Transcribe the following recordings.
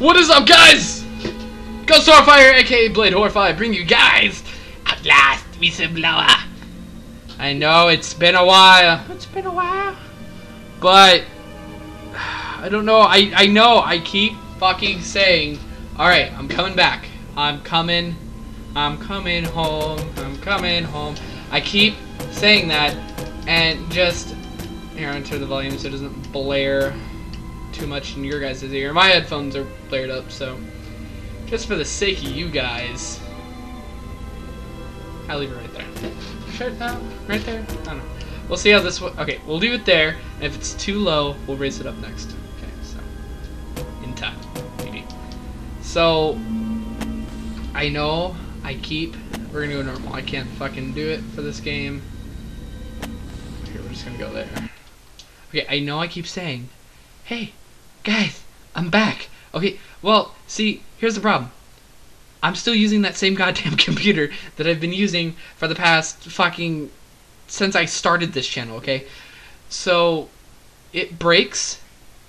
What is up, guys? Ghost Horrify, aka Blade Horrify, bring you guys Outlast, whistleblower. I know it's been a while. It's been a while. But I don't know. I I know. I keep fucking saying, all right, I'm coming back. I'm coming. I'm coming home. I'm coming home. I keep saying that, and just here, I'll turn the volume so it doesn't blare too much in your guys' ear. My headphones are blared up, so just for the sake of you guys, I'll leave it right there. Right there. I don't know. We'll see how this. Okay, we'll leave it there. And if it's too low, we'll raise it up next. Okay, so in time, maybe. So I know I keep. We're gonna go normal. I can't fucking do it for this game. Here, we're just gonna go there. Okay, I know I keep saying, hey, guys, I'm back. Okay, well, see, here's the problem. I'm still using that same goddamn computer that I've been using for the past fucking since I started this channel, okay? So it breaks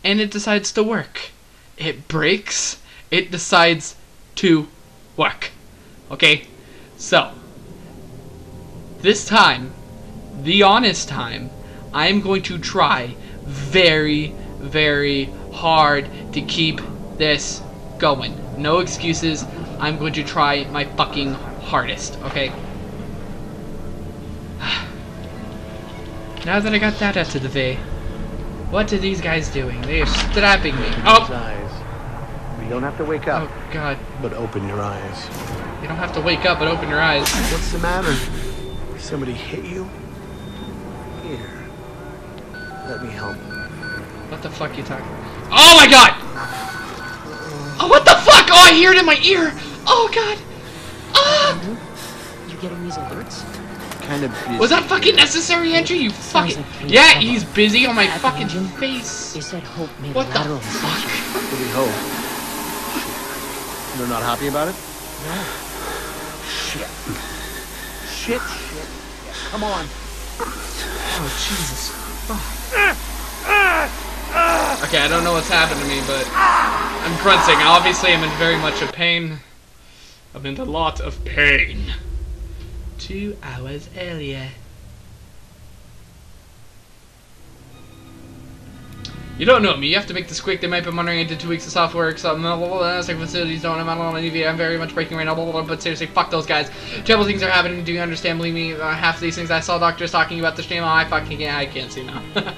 and it decides to work. It breaks, it decides to work. Okay? So this time, the honest time, I'm going to try very, very hard to keep this going. No excuses. I'm going to try my fucking hardest, okay? now that I got that out of the way, what are these guys doing? They are strapping me. Oh! Eyes. You don't have to wake up, Oh, God. but open your eyes. You don't have to wake up, but open your eyes. What's the matter? Somebody hit you? Here. Let me help. What the fuck you talking Oh my god! Oh, what the fuck? Oh, I hear it in my ear! Oh, God! Ah! You getting these alerts? Kind of busy. Was that fucking necessary entry? You fucking... like Yeah, trouble. he's busy on my At the fucking engine? face. They said Hope made What a the lateral fuck? What do we hope? They're not happy about it? No. Shit. Shit, shit. Yeah, come on. Oh, Jesus. Okay, I don't know what's happened to me, but I'm grunting. Obviously, I'm in very much of pain. I'm in a lot of pain. Two hours earlier. You don't know me. You have to make this quick. They might be wondering I did two weeks of software. So blah, blah, facilities don't. I'm on EV. I'm very much breaking right now. But seriously, fuck those guys. Terrible things are happening. Do you understand? Believe me, uh, half of these things I saw doctors talking about this channel. I fucking can't. I can't see now.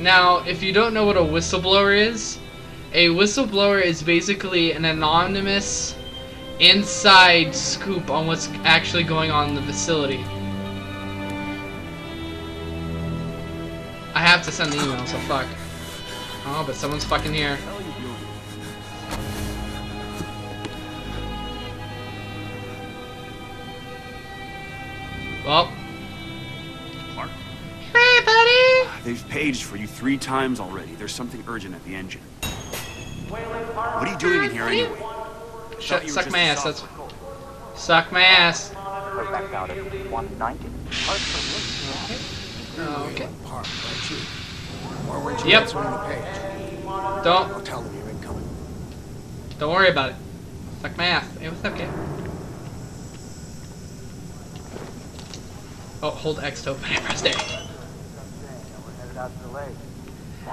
Now, if you don't know what a whistleblower is, a whistleblower is basically an anonymous inside scoop on what's actually going on in the facility. I have to send the email, so fuck. Oh, but someone's fucking here. Well. They've paged for you three times already. There's something urgent at the engine. What are you doing in here anyway? Shut, you were suck my ass. That's suck my ass. back out at 190. Oh, okay. Park, right you. Or wait Yep. the Don't tell them you're incoming. don't worry about it. Suck my ass. Hey, what's up, kid? Oh, hold X to open it. Press there.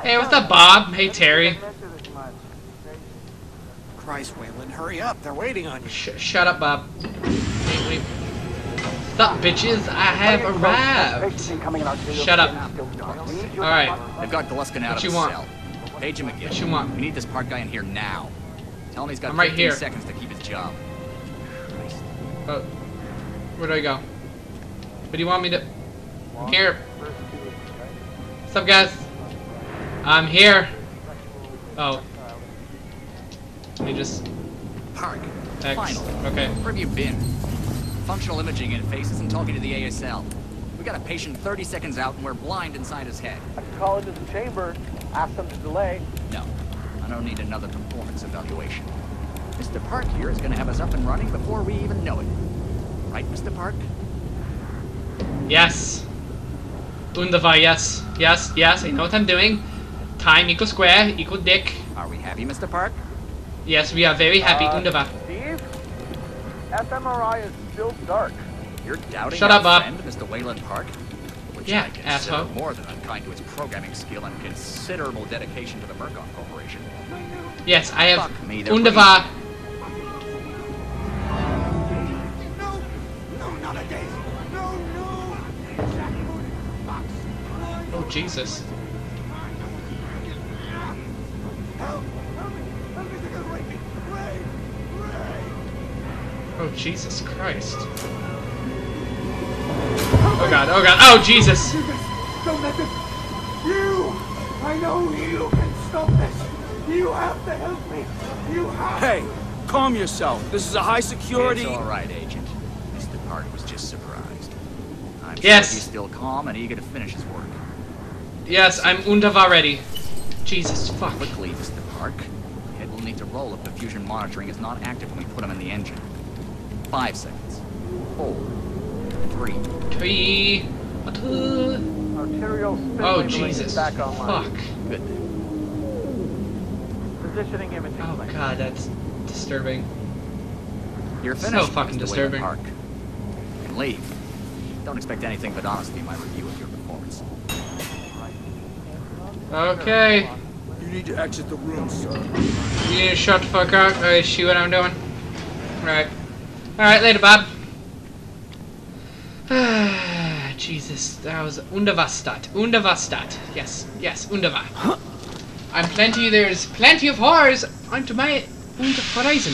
Hey, what's up, Bob? Hey, Terry. Christ, Waylon, hurry up. They're waiting on you. Sh shut up, Bob. Wait, wait. Stop, bitches. I have arrived. Shut up. Alright. They've got Gluskin out What of you the want? cell. Page him again. What you want? We need this park guy in here now. Tell him he's got I'm right 15 here. seconds to keep his job. Oh, where do I go? What do you want me to... I'm here. What's up, guys? I'm here. Oh. Let me just... Park. X. Finally. Okay. Where have you been? Functional imaging interface isn't talking to the ASL. We got a patient 30 seconds out and we're blind inside his head. I can call into the chamber, ask them to delay. No, I don't need another performance evaluation. Mr. Park here is going to have us up and running before we even know it. Right, Mr. Park? Yes. Undava, yes. Yes, yes, I know what I'm doing. Time equals square, equal dick. Are we happy, Mr. Park? Yes, we are very happy, Uh. Steve? fMRI is still dark. You're doubting Shut up, Bob. friend, Mr. Waylon Park? Which Yeah, I consider asshole. more than unkind to its programming skill and considerable dedication to the Murkoff Corporation. Yes, I have Fuck me, they're Undava. Ray. Oh, Jesus Christ. Oh, God, oh, God, oh, Jesus. Don't let this. You! I know you can stop this. You have to help me. You have. Hey, calm yourself. This is a high security. It's all right, Agent. Mr. Park was just surprised. I'm Yes. sure he's still calm and eager to finish his work. Yes, I'm Undava ready. Jesus, fuck. Quickly, Mr. Park. It will need to roll if the fusion monitoring is not active when we put him in the engine. Five seconds. Four. Three. Three. Two. Arterial spin Oh, Jesus. is back online. Fuck. Good. Positioning imaging Oh, link. God, that's disturbing. You're So finished, fucking Mr. disturbing. Park. And leave. Don't expect anything but honesty in my review of your performance. Okay. You need to exit the room, sir. You need to shut the fuck up. I see what I'm doing. Right. Alright, later, Bob. Ah Jesus, that was Undavastat. Undavastat. Yes, yes, Undava. I'm plenty, there's plenty of horrors onto my und horizon.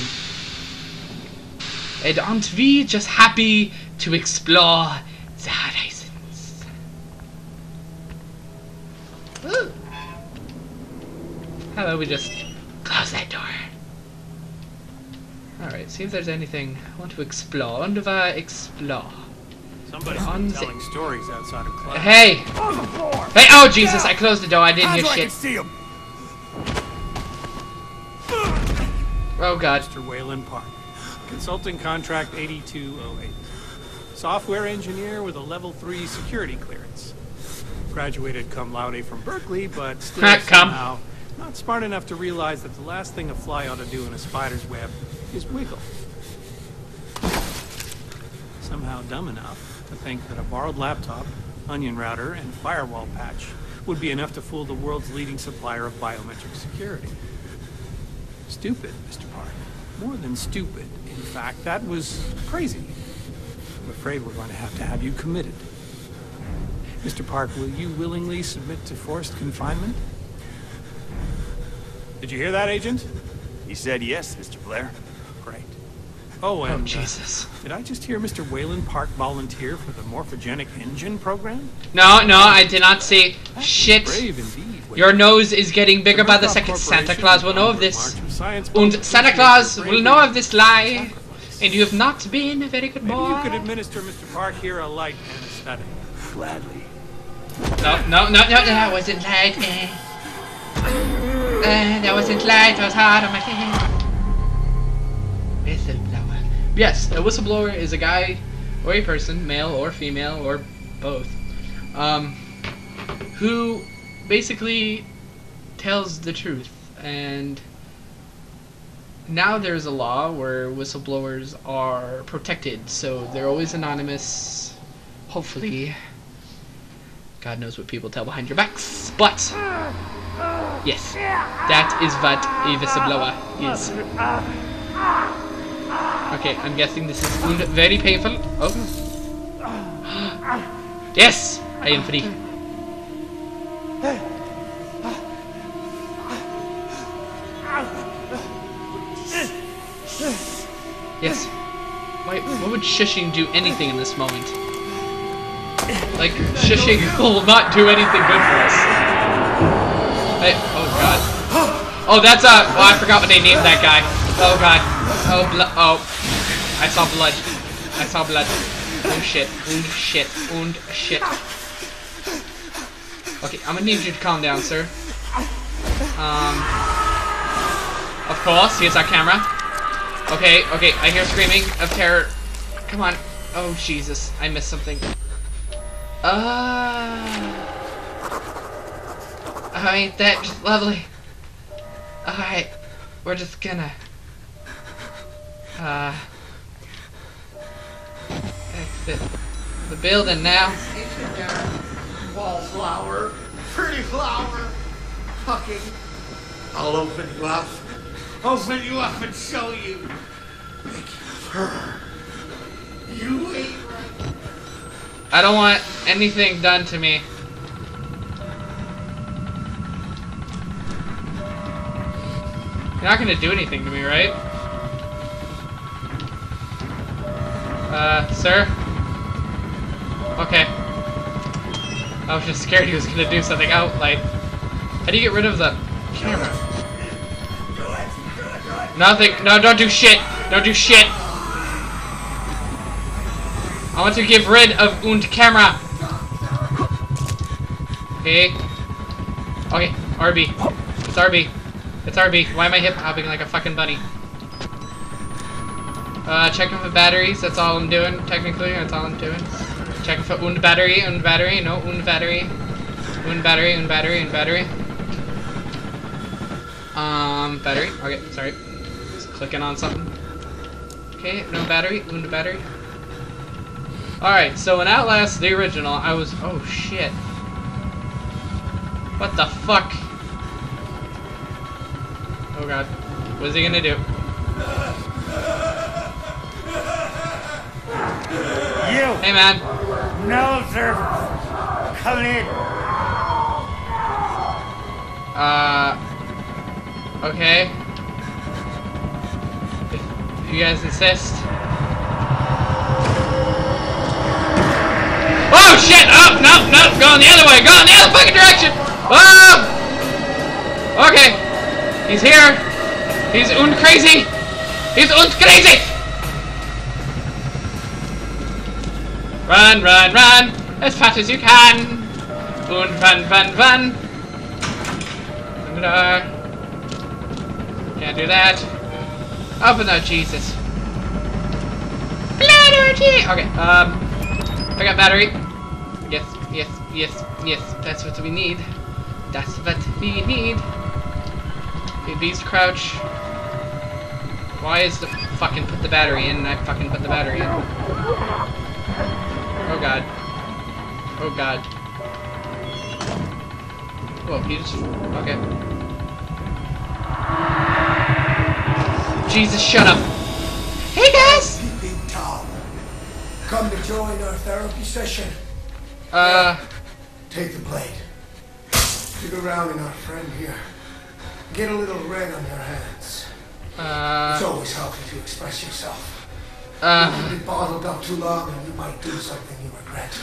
And aren't we just happy to explore the horizons? Woo. How about we just close that door? Alright, see if there's anything I want to explore. Undava explore. somebody on been the- telling stories outside of class. Hey! Hey, oh Jesus, I closed the door, I didn't hear so I shit. can see him. Oh god. Mr. Waylon Park. Consulting contract 8208. Software engineer with a level 3 security clearance. Graduated cum laude from Berkeley, but still Cum. somehow not smart enough to realize that the last thing a fly ought to do in a spider's web is wiggle. Somehow dumb enough to think that a borrowed laptop, onion router, and firewall patch would be enough to fool the world's leading supplier of biometric security. Stupid, Mr. Park. More than stupid. In fact, that was crazy. I'm afraid we're going to have to have you committed. Mr. Park, will you willingly submit to forced confinement? Did you hear that, Agent? He said yes, Mr. Blaire. Great. Oh, Oh and uh, Jesus. did I just hear Mr. Waylon Park volunteer for the morphogenic engine program? No, no, I did not say shit. Brave indeed. Your nose is getting bigger by the second. Santa Claus will know of this. Of And Santa Claus will know of this lie. sacrifice. And you have not been a very good Maybe you could administer Mr. Park here a light anesthetic. Gladly. No, no, no, no, that wasn't light. that wasn't light. Was on my head. Whistleblower. Yes, a whistleblower is a guy or a person, male or female or both, um, who basically tells the truth. And now there's a law where whistleblowers are protected, so they're always anonymous. Hopefully. God knows what people tell behind your backs, but yes, that is what a whistleblower is. Okay, I'm guessing this is very painful. Oh, yes, I am free. Yes. Why, what would shushing do anything in this moment? Like, shushing will not do anything good for us. Oh, that's uh, oh, I forgot what they named that guy. Oh god. Oh. Oh. I saw blood. I saw blood. Oh shit. Und shit. Und shit. Okay, I'm gonna need you to calm down, sir. Um. Of course, here's our camera. Okay, okay, I hear screaming of terror. Come on. Oh, Jesus. I missed something. Uh, oh, ain't that lovely? Alright, we're just gonna, uh, exit the building now. Wallflower, pretty flower, fucking. I'll open you up. Open you up and show you. Her. You ain't right. I don't want anything done to me. You're not gonna do anything to me, right? Uh, sir? Okay. I was just scared he was gonna do something out, like... How do you get rid of the camera? Nothing. No, don't do shit. Don't do shit. I want to get rid of und camera. Okay. Okay, RB. It's RB. It's RB. Why am I hip hopping like a fucking bunny? Uh, checking for batteries. That's all I'm doing. Technically, that's all I'm doing. Checking for und battery, und battery. No, und battery. Und battery, und battery, und battery. Um, battery. Okay, sorry. Just clicking on something. Okay, no battery. Und battery. Alright, so in Outlast, the original, I was... Oh, shit. What the fuck? Oh god. What is he gonna do? You, Hey, man. no servants. Come in. Uh... Okay. If you guys insist. Oh shit! Oh no no! Going the other way! Going the other fucking direction! Oh! Okay. He's here. He's und crazy. He's und crazy. Run, run, run! As fast as you can. Und run, run, run. Can't do that. Open up, Jesus. Clarity! Okay, um, I got battery. Yes, yes, yes, yes, that's what we need. That's what we need. Okay, beast crouch. Why is the fucking put the battery in and I fucking put the battery in? Oh god. Oh god. Whoa, he just. Okay. Jesus, shut up. Hey guys! Big Tom. Come to join our therapy session. Uh, Take the blade. Dig around in our friend here. Get a little red on your hands. uh, It's always healthy to express yourself. uh, You've been bottled up too long and you might do something you regret.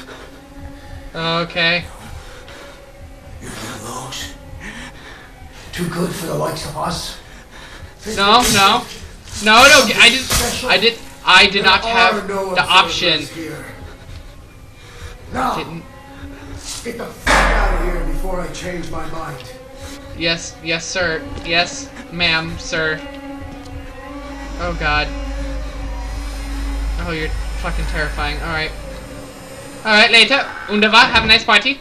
okay. You're feel those? Too good for the likes of us? No, no. No, no, I did, I did, I did not have no the option. Now, Didn't, get the fuck out of here before I change my mind. Yes, yes, sir. Yes, ma'am, sir. Oh god. Oh, you're fucking terrifying. Alright. Alright, later. Wunderbar. Have a nice party.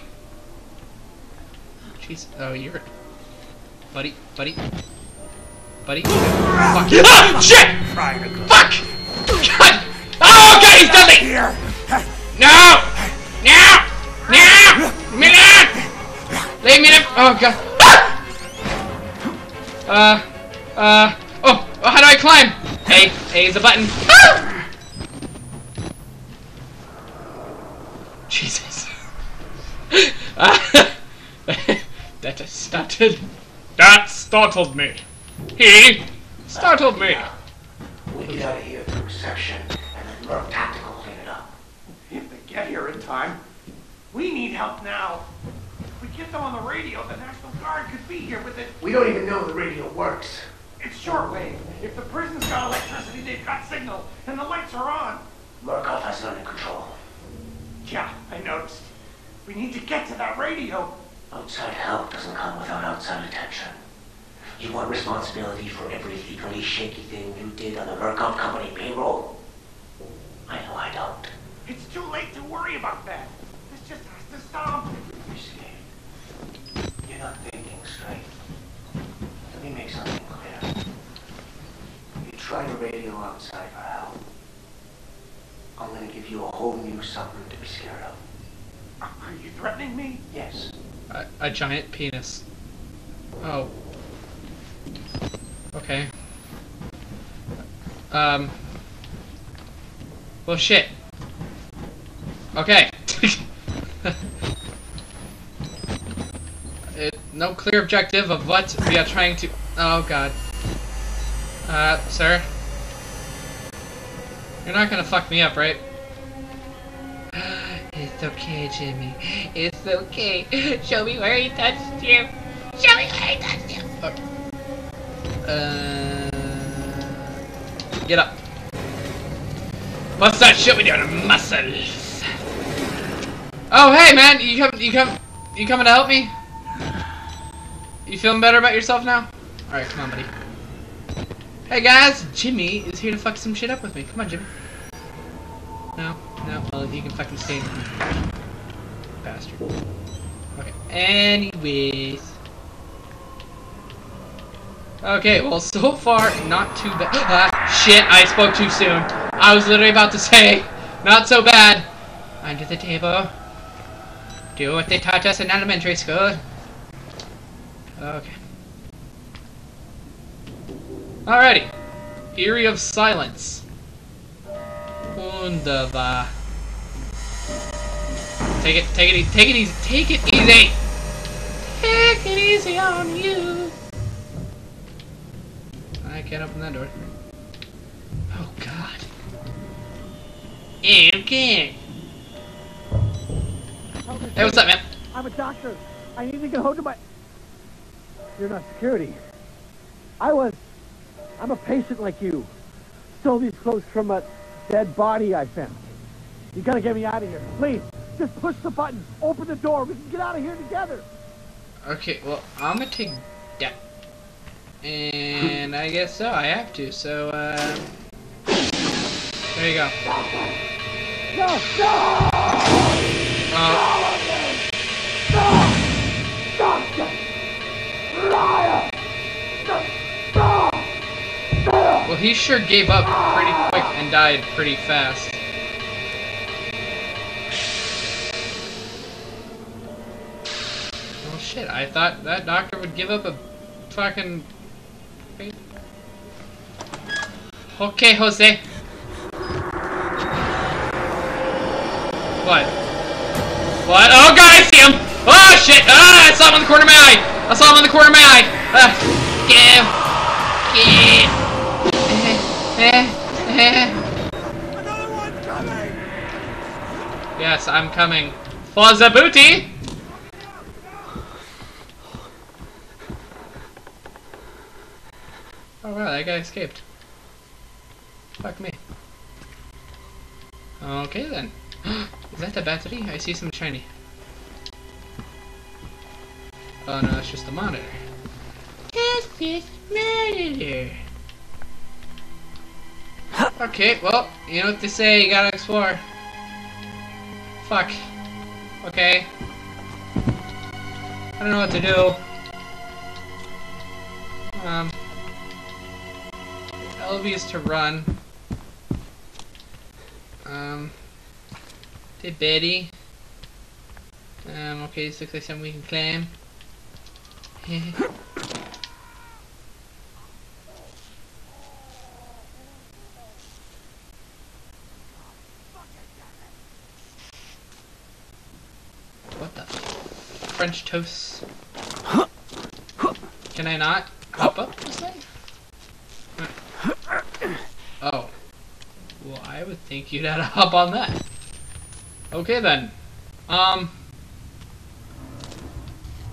Jeez. Oh, you're... Buddy, buddy. Buddy. Fuck. Ah! Shit! Fuck! God! Oh, God, he's done! Here! No! No! No! Leave me alone! Leave me alone! Oh, God. Uh, uh, oh, oh, how do I climb? A, A is a button. Ah! Jesus. Ah, that startled. That startled me. He startled me. We get out of here through section and then Merc Tactical clean it up. If they get here in time. We need help now. Get them on the radio, the National Guard could be here with it. We don't even know the radio works. It's shortwave. If the prison's got electricity, they've got signal, and the lights are on. Murkoff has it under control. Yeah, I noticed. We need to get to that radio. Outside help doesn't come without outside attention. You want responsibility for every legally shaky thing you did on the Murkoff Company payroll? I know I don't. It's too late to worry about that. This just you're not thinking straight. Let me make something clear. You try to radio outside for help. I'm gonna give you a whole new something to be scared of. Are you threatening me? Yes. A, a giant penis. Oh. Okay. Um. Well, shit. Okay. No clear objective of what we are trying to. Oh god. Uh, sir. You're not gonna fuck me up, right? It's okay, Jimmy. It's okay. Show me where he touched you. Show me where he touched you. Uh, get up. What's that shit with your muscles? Oh, hey, man. You come. You come. You coming to help me? You feeling better about yourself now? All right, come on, buddy. Hey guys, Jimmy is here to fuck some shit up with me. Come on, Jimmy. No, no, well, you can fucking stay Bastard. Okay, anyways. Okay, well, so far, not too bad. Ah, shit, I spoke too soon. I was literally about to say, not so bad. Under the table. Do what they taught us in elementary school. Okay. Alrighty. Eerie of Silence. Wunderbar. Take it, take it, easy, take it easy, take it easy! Take it easy on you! I can't open that door. Oh god. Okay. Hey, what's up, man? I'm a doctor. I need to get home to my. You're not security. I was. I'm a patient like you. Stole these clothes from a dead body I found. You gotta get me out of here. Please, just push the button. Open the door. We can get out of here together. Okay, well, I'm gonna take that. And I guess so, I have to, so, uh... There you go. No, no! Uh, well, he sure gave up pretty quick and died pretty fast. Oh shit, I thought that doctor would give up a fucking... Okay, Jose. What? What? Oh god, I see him! Oh shit! Ah, I saw I'm coming. For the booty! Oh wow, that guy escaped. Fuck me. Okay then. Is that the battery? I see some shiny. Oh no, it's just the monitor. It's just monitor. Okay, well, you know what they say, you gotta explore. Fuck. Okay. I don't know what to do. Um. LB is to run. Um. Hey, Betty. Um, okay, this looks like something we can claim. what the? French toast. Can I not hop up this thing? Oh. Well, I would think you'd have to hop on that. Okay then. Um.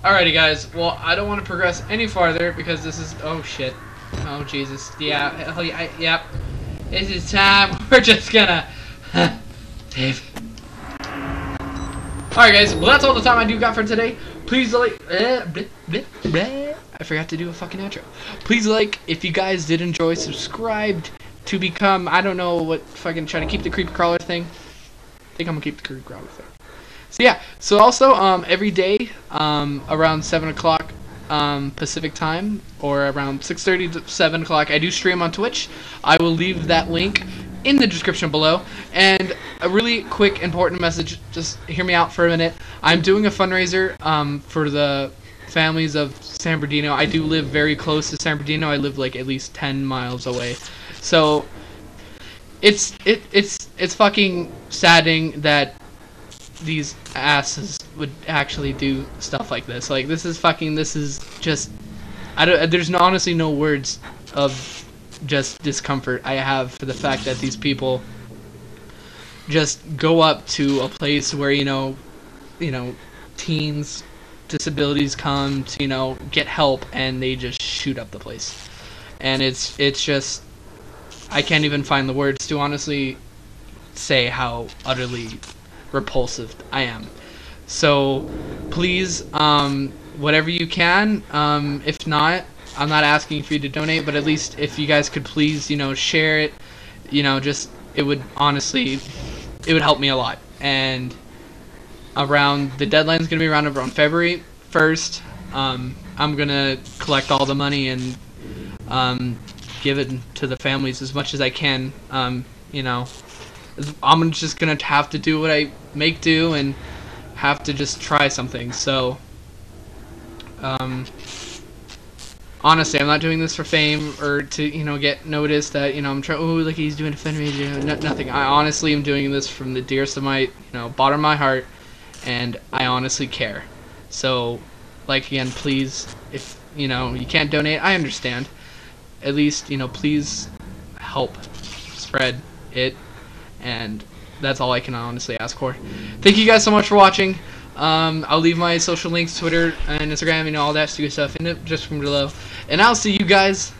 Alrighty guys, well I don't want to progress any farther because this is, oh shit. Oh Jesus, yeah, yeah, yep. This is time, we're just gonna, save. Alright guys, well that's all the time I do got for today. Please like, uh, bleh, bleh, bleh. I forgot to do a fucking outro. Please like, if you guys did enjoy, subscribed to become, I don't know what fucking, trying to keep the creep crawler thing. I think I'm gonna keep the creep crawler thing. So yeah, so also um, every day um, around 7 o'clock um, Pacific time or around 6.30 to 7 o'clock I do stream on Twitch. I will leave that link in the description below. And a really quick, important message. Just hear me out for a minute. I'm doing a fundraiser um, for the families of San Bernardino. I do live very close to San Bernardino. I live like at least 10 miles away. So it's it it's it's fucking saddening that these asses would actually do stuff like this. Like this is fucking this is just I don't there's honestly no words of just discomfort I have for the fact that these people just go up to a place where you know you know teens disabilities come to you know get help and they just shoot up the place and it's it's just I can't even find the words to honestly say how utterly repulsive I am. So please, um, whatever you can. Um, if not, I'm not asking for you to donate, but at least if you guys could please, you know, share it. You know, just it would honestly, it would help me a lot. And around the deadline's gonna be around around February 1st. Um, I'm gonna collect all the money and um, give it to the families as much as I can. Um, you know, I'm just gonna have to do what I make do and have to just try something. So, um, honestly, I'm not doing this for fame or to you know get noticed that you know I'm trying. Oh, look, he's doing a fundraiser. No, nothing. I honestly am doing this from the dearest of my you know bottom of my heart, and I honestly care. So, like again, please, if you know you can't donate, I understand at least you know please help spread it and that's all I can honestly ask for. Thank you guys so much for watching. Um, I'll leave my social links, Twitter and Instagram, know, all that stupid stuff in it just from below. And I'll see you guys